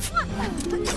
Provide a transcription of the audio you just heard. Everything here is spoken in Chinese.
算。